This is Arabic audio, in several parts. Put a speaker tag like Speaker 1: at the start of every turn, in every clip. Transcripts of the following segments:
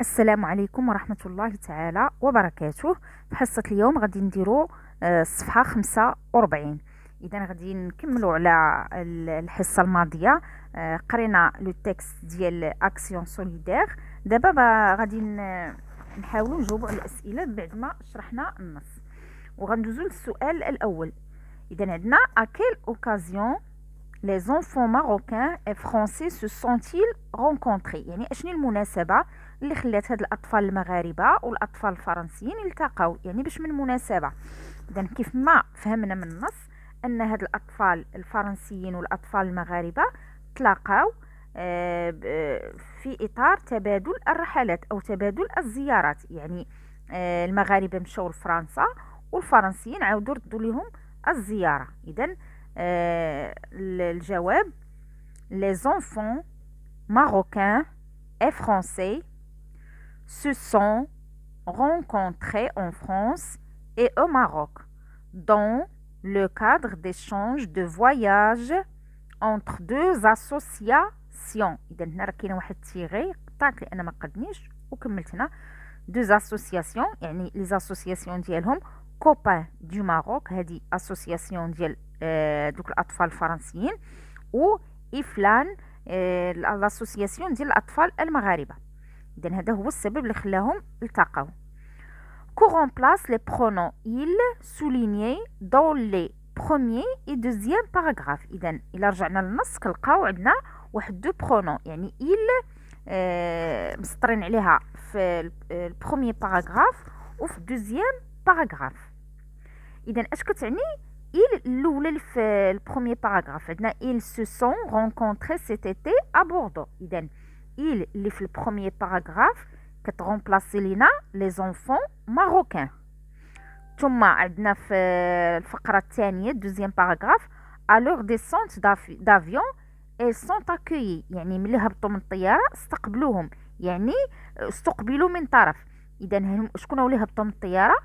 Speaker 1: السلام عليكم ورحمة الله تعالى وبركاته. في حصة اليوم غادي نديرو آه، الصفحة خمسة وربعين. إذا غادي نكملو على الحصة الماضية. آه، قرينا le texte ديال action solidaire. دابا غادي نحاولو نجاوبو على الأسئلة بعد ما شرحنا النص. وغندوزو للسؤال الأول. إذا عندنا à quelle occasion les enfants marocains et français se sont-ils rencontrés? يعني اشني المناسبة اللي خلات هاد الأطفال المغاربة والأطفال الفرنسيين يلتقوا يعني باش من مناسبة. اذا كيف ما فهمنا من النص أن هاد الأطفال الفرنسيين والأطفال المغاربة تلاقاو آه، في إطار تبادل الرحلات أو تبادل الزيارات. يعني آه، المغاربة مشاو لفرنسا والفرنسيين عاودوا ردوا لهم الزيارة. اذا euh, le jawab les enfants marocains et français se sont rencontrés en France et au Maroc dans le cadre d'échanges de voyage entre deux associations اذا هنا راه كاينه واحد التيغي قطعت لان ما قدنيش وكملت هنا deux associations يعني les associations ديالهم كوبان دو ماروك هذه اسوسياسيون ديال آه، دوك الأطفال الفرنسيين و إفلان آه، l'association ديال الأطفال المغاربة. اذا هذا هو السبب اللي خلاهم التقاو. que remplacent les pronoms il soulignés dans les premier et deuxième paragraphe اذا إلا رجعنا للنص كنلقاو عندنا واحد deux pronoms يعني il آه مسطرين عليها في ال premier paragraphe وفي ال deuxième paragraphe اذا اش كتعني il الاولى في ال premier paragraphe عندنا ils se sont rencontrés cet été à Bordeaux. اذا il اللي في ال premier paragraphe كت remplacer لينا les enfants marocains ثم عندنا في الفقره الثانية deuxième paragraphe à leur descente d'avion elles sont accueillies يعني ملي هبطوا من الطياره استقبلوهم يعني استقبلوا من طرف اذا شكون اللي هبطوا من الطياره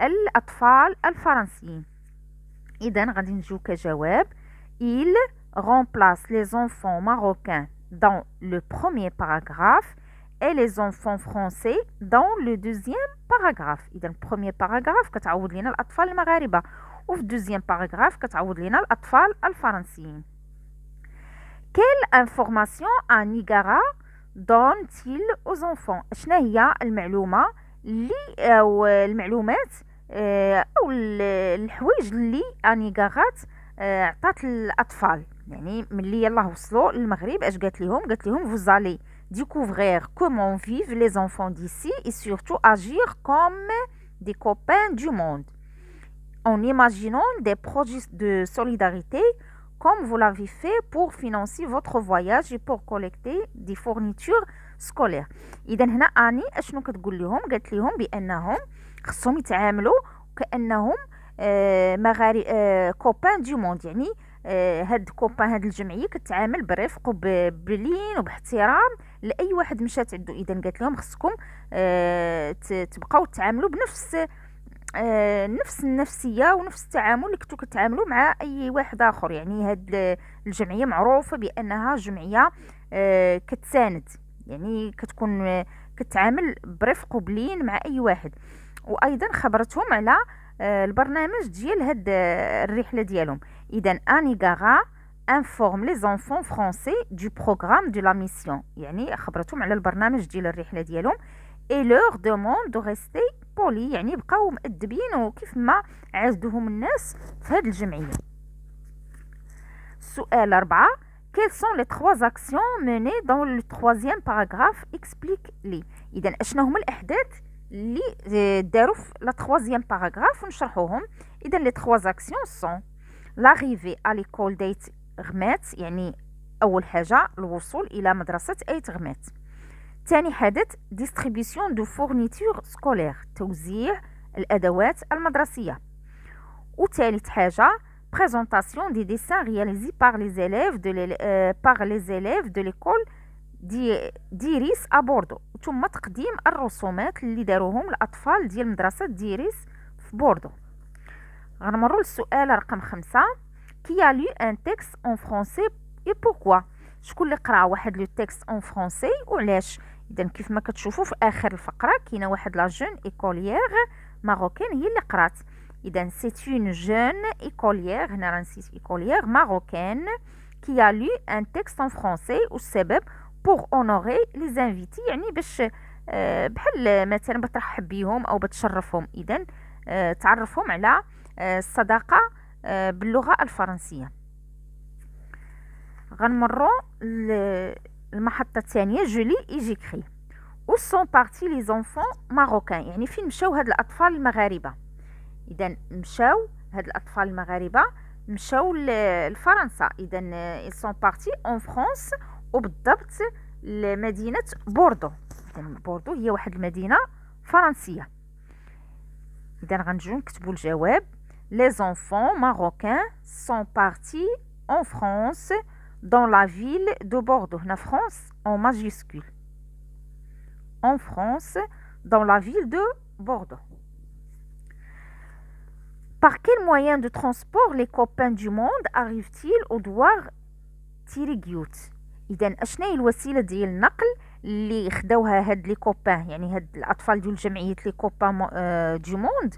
Speaker 1: الاطفال الفرنسيين إذا غادي نجيو كجواب il remplace les enfants marocains dans le premier paragraphe et les enfants français dans le deuxième paragraphe اذا premier paragraphe كتعوض لنا الاطفال المغاربه وفي deuxième paragraphe كتعوض لنا الاطفال الفرنسيين quelle information un Nigara donne-t-il aux enfants شنو هي المعلومه اللي او المعلومات آه، او الحوايج اللي انيغاغات آه، عطات الاطفال يعني ملي يلاه وصلوا للمغرب اش قالت لهم قالت لهم فوزالي découvrir comment vivent les enfants d'ici et surtout agir comme des copains du monde en imaginant des projets de solidarité comme vous l'avez fait pour financer votre voyage et pour collecter des fournitures scolaires اذا هنا اني اشنو كتقول لهم قالت لهم بانهم خصهم يتعاملوا كأنهم آه، مغاري آه، copains du monde. يعني آه، هاد copains هاد الجمعية كتعامل برفق وبلين وباحترام لأي واحد مشات عنده إذا قالت لهم خصكم تبقاو تعاملوا بنفس نفس النفسية ونفس التعامل اللي كنتو كتعاملوا مع أي واحد آخر. يعني هاد الجمعية معروفة بأنها جمعية كتساند. يعني كتكون كتعامل برفق وبلين مع أي واحد. وأيضا خبرتهم على آه، البرنامج ديال هاد آه، الرحلة ديالهم. اذا أني غاغا informe les enfants français du programme de la mission يعني خبرتهم على البرنامج ديال الرحلة ديالهم. et leur demande de rester polis يعني بقاو مؤدبين وكيف ما عاودوهم الناس في هاد الجمعية. السؤال أربعة. Quelles sont les trois actions menées dans le troisième paragraphe? Explique-les. إذا أشنو هما الأحداث؟ اللي داروا في la troisième paragraphe ونشرحوهم. إذا les trois actions sont. l'arrivée à l'école d'Aït Ghmat يعني أول حاجة الوصول إلى مدرسة ايت غمات ثاني حدث distribution de fournitures scolaires توزيع الأدوات المدرسية. وثالث حاجة présentation des dessins réalisés par les élèves de euh, par les élèves de l'école de Diris à Bordeaux ثم تقديم الرسومات اللي داروهم الأطفال ديال مدرسة ديريس في بوردو. غنمروا للسؤال رقم خمسة. qui lut un texte en français et pourquoi شكون اللي قرأ واحد le texte en français وعلاش اذا كيف ما كتشوفوا في آخر الفقرة كاينة واحد la jeune écolière marocaine هي اللي قرات. اذا c'est une jeune écolière هنا راه نسيت écolière marocaine qui lut un texte en français والسبب pour honorer les invités يعني باش آه، بحال مثلا بترحب بيهم أو بتشرفهم. اذا آه، تعرفهم على آه، الصداقة باللغة الفرنسية. غنمروا المحطة الثانية je lis et j'écris où sont partis les enfants marocains يعني فين مشاو هاد الأطفال المغاربة؟ اذا مشاو هاد الأطفال المغاربة مشاو لفرنسا. اذا ils sont partis en وبالضبط لمدينه بوردو اذا بوردو هي واحد المدينه فرنسيه اذا غنجيو نكتبوا الجواب les enfants marocains sont partis en France dans la ville de Bordeaux هنا France en majuscule en France dans la ville de Bordeaux Par quel moyen de transport les copains du monde arrivent-ils au douar تيريغيوت اذا اشنا هي الوسيلة ديال النقل اللي خداوها هاد les copains؟ يعني هاد الأطفال ديال جمعية les copains آه du monde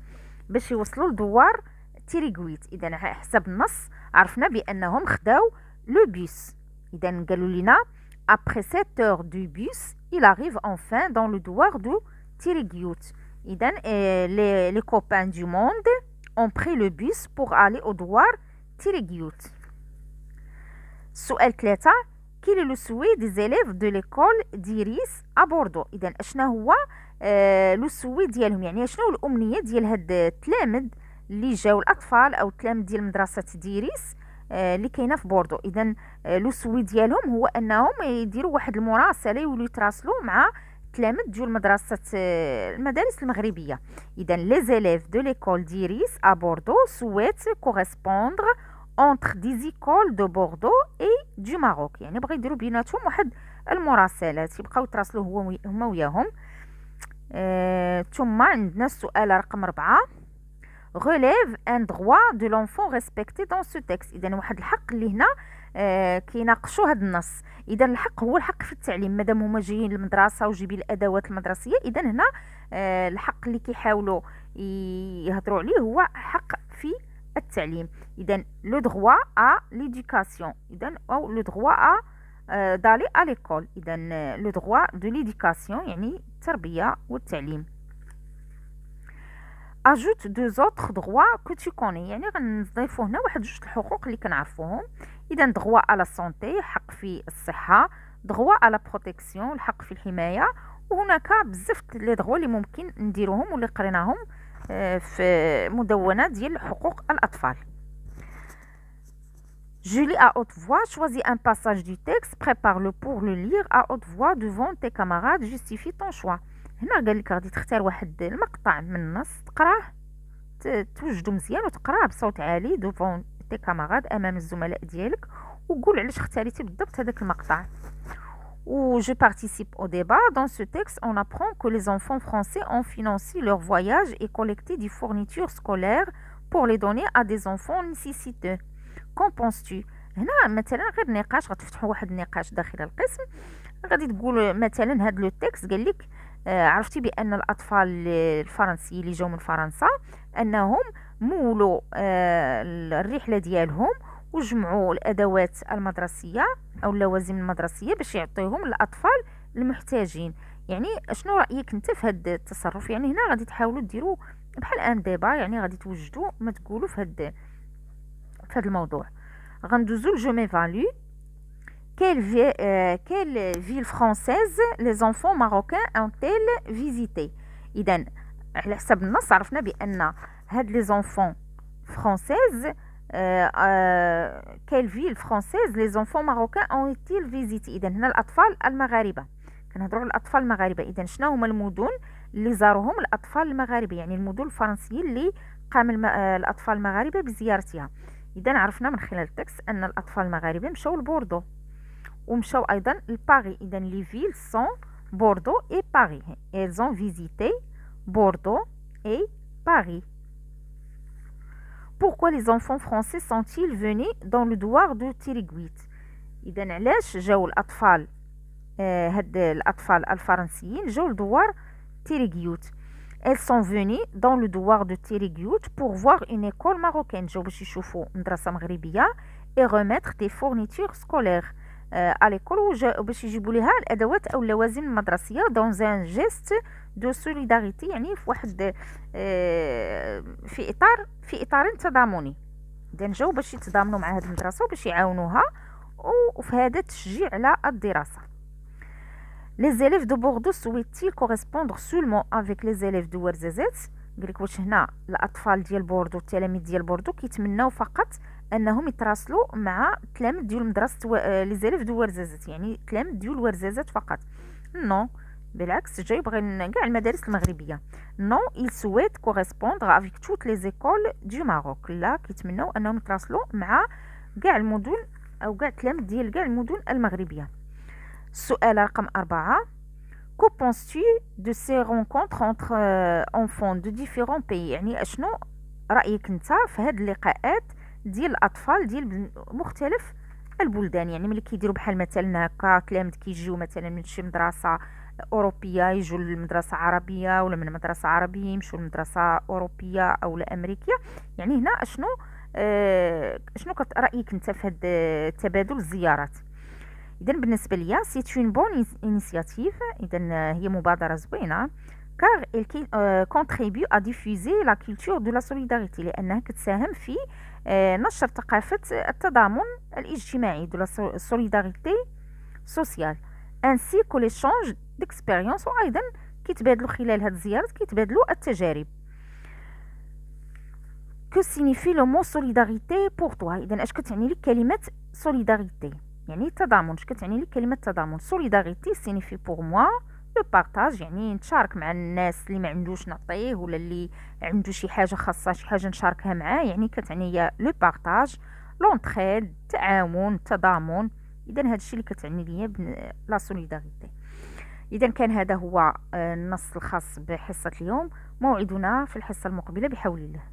Speaker 1: باش يوصلوا لدوار تيريغويت اذا حسب النص عرفنا بأنهم خداو le bus. اذا قالوا لنا après 7 heures de bus il arrive enfin dans le douar de Tirigyout اذا آه، les les copains du monde ont pris le bus pour aller au douar douar السؤال 3 Quel est le souhait des élèves de l'école ديريس à Bordeaux اذا اشنا هو le souhait ديالهم يعني شنو الامنيه ديال هاد التلامد اللي جاو الاطفال أو التلامد ديال مدرسه ديريس اللي كاينة في بوردو اذا le souhait ديالهم هو انهم يديروا واحد المراسله يوليو يتراسلوا مع التلامذ ديال مدرسه المدارس المغربيه اذا les élèves de l'école ديريس à Bordeaux souhaitent correspondre entre des écoles de Bordeaux et du Maroc. يعني بغا يديروا بيناتهم واحد المراسلات. يبقاو يتراسلوا هو هما وياهم. آه، ثم عندنا السؤال رقم ربعة. Relève un droit de l'enfant respecté dans ce texte. اذا واحد الحق اللي هنا آه كيناقشوا هذا النص. اذا الحق هو الحق في التعليم. مادام هما جايين للمدرسة وجايبين الأدوات المدرسية اذا هنا آه الحق اللي كيحاولوا يهضروا عليه هو حق في التعليم. اذا le droit à l'éducation اذا أو le droit à d'aller à l'école اذا le droit de l'éducation يعني التربية والتعليم. Ajoute deux autres droits que tu connais يعني غنضيفو هنا واحد جوج الحقوق اللي كنعرفوهم. اذا droit à la santé حق في الصحة. droit à la protection الحق في الحماية. وهناك بزاف لي droits اللي ممكن نديروهم واللي قريناهم في مدونة ديال حقوق الأطفال. Julie à haute voix, choisis un passage du texte, prépare-le pour le lire à haute voix devant tes camarades, justifie ton choix. هنا قال لك غادي تختار واحد المقطع من النص تقراه توجدو مزيان وتقراه بصوت عالي دوفون تي كاماراد امام الزملاء ديالك وقول علاش اختاريتي بالضبط هذاك المقطع où je participe au débat. Dans ce texte, on apprend que les enfants français ont financé leur voyage et collecté des fournitures scolaires pour les donner à des enfants nécessiteux. Qu'en penses-tu? هنا مثلا غير نقاش غتفتحوا واحد النقاش داخل القسم غادي تقول مثلا هذا لو تكست قال لك آه عرفتي بأن الأطفال الفرنسيين اللي جاو من فرنسا أنهم مولوا آه الرحلة ديالهم وجمعوا الأدوات المدرسية أو اللوازم المدرسية باش يعطيهم للاطفال المحتاجين. يعني شنو رأيك أنت في هذا التصرف؟ يعني هنا غادي تحاولوا ديروا بحال ان ديبا يعني غادي توجدوا ما تقولوا في هذا في هذا الموضوع. غندوزو جو ميفالي quelle ville, euh, quelle ville française les enfants marocains ont-ils visité اذا على حسب النص عرفنا بأن هاد les enfants françaises quelles villes françaises les enfants marocains ont-ils visitées اذا هنا الأطفال المغاربة. كنهضروا على الاطفال المغاربة. اذا شنو هما المدن اللي زاروهم الأطفال المغاربة؟ يعني المدن الفرنسيين اللي قام الم... الأطفال المغاربة بزيارتها. إذا عرفنا من خلال ال texte أن الأطفال المغاربه مشاو لبوردو ومشاو أيضا لباري إذا les villes sont Bordeaux et Paris elles ont visité Bordeaux et Paris pourquoi les enfants français sont-ils venus dans le douar de Tiriguit إذا علاش جاو الأطفال آه هاد الأطفال الفرنسيين جاو لدوار تيريغيوت؟ Elles sont venues dans le douar de Tirigiout pour voir une école marocaine. يشوفوا مدرسه مغربيه et remettre des fournitures scolaires. À l'école باش يجيبوا لها الادوات أو اللوازم المدرسيه dans un geste de solidarité يعني في واحد في اطار في اطار تضامني اذا جاو باش يتضامنوا مع هذه المدرسة وباش يعاونوها وفي هذا التشجيع على الدراسه Les élèves de Bordeaux souhaitent-ils correspondre seulement avec les élèves de ورزازات قالك واش هنا الاطفال ديال بوردو التلاميذ ديال بوردو كيتمناو فقط انهم يتراسلوا مع التلاميذ ديال مدرسه les élèves de ورزازات يعني التلاميذ ديال ورزازات فقط non بالعكس جاي يبغي كاع المدارس المغربيه non il souhaite correspondre avec toutes les écoles du Maroc. لا كيتمناو انهم يتراسلوا مع كاع المدن أو كاع التلاميذ ديال كاع المدن المغربيه السؤال رقم أربعة. Que penses-tu de ces rencontres entre enfants de différents pays يعني أشنو رأيك أنت في هاد اللقاءات ديال الأطفال ديال مختلف البلدان يعني ملي كيديروا بحال مثلا هكا تلاميذ كيجيو مثلا من شي مدرسة أوروبية يجوا للمدرسه عربية ولا من مدرسة عربية يمشوا لمدرسة أوروبية أو أمريكية. يعني هنا أشنو آه شنو رأيك أنت في هذا تبادل الزيارات؟ اذا بالنسبة ليا c'est une bonne initiative اذا هي مبادره زوينه car contribue à diffuser la culture de la solidarité. لانها كتساهم في نشر ثقافه التضامن الاجتماعي de la solidarité sociale. Ainsi que l'échange d'expérience وأيضا كيتبادلوا خلال هاد الزيارات كيتبادلوا التجارب que signifie le mot solidarité pour toi? اذا اش كتعني لك كلمه solidarité? يعني التضامن كتعني لي كلمة التضامن solidarité signifie pour moi le partage يعني نتشارك مع الناس اللي ما عندوش نعطيه ولا اللي عنده شي حاجة خاصة شي حاجة نشاركها معاه. يعني كتعني هي le partage l'entraide التعاون التضامن. اذا هذا الشيء اللي كتعني ليا la solidarité اذا كان هذا هو آه، النص الخاص بحصة اليوم. موعدنا في الحصة المقبلة بحول الله.